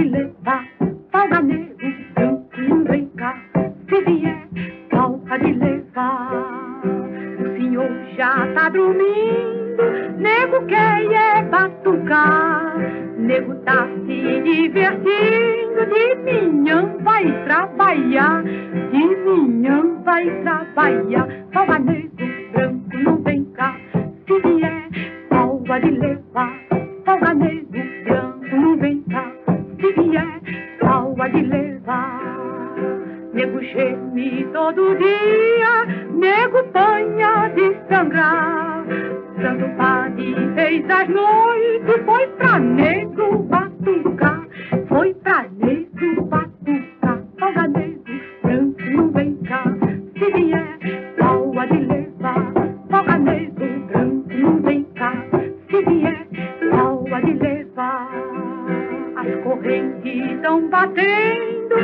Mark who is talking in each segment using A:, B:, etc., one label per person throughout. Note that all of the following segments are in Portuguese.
A: te levar para neve, vem cá, se vier, falta de levar. O senhor já tá dormindo, nego quer é batucar, nego tá se divertindo, de minhã vai trabalhar, de minhã vai trabalhar, para neve. Geme todo dia, nego panha de sangrar. Santo Padre fez as noites, foi pra nego batucar, foi pra nego batucar. Folga nego, branco não vem cá, se vier, pau de levar. Folga nego, branco não vem cá, se vier, pau de levar. As correntes estão batendo,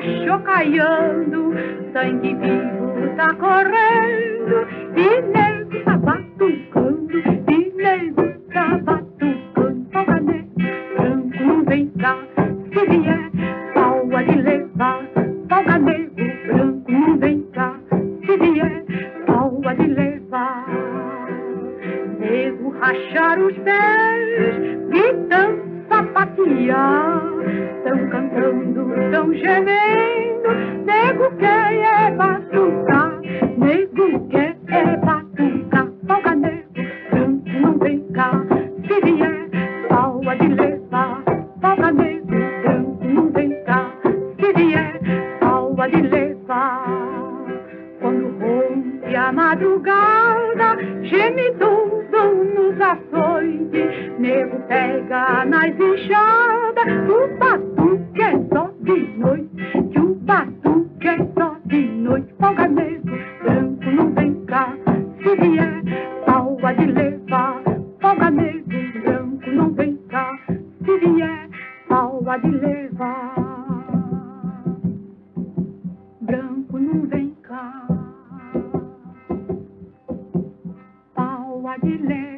A: grietas chocaiando, sangue vivo tá correndo, e nego tá batucando, e nego tá batucando, folga nego, branco vem cá, se vier, pau de levar, folga nego, branco vem cá, se vier, pau de levar. Nego rachar os pés, gritando, sapatear, tão cantando, tão gemendo, nego quer é batucar, nego quer é batucar, folga nego, branco não vem cá, se vier, pau de levar, folga nego, branco não vem cá, se vier, pau de levar. Quando rompe a madrugada, geme tudo nos açoites, nego pega nas enxadas. Alva de leva, folga negro, branco, não pensa. Se vier, alva de leva. Branco não vem cá. Alva de leva.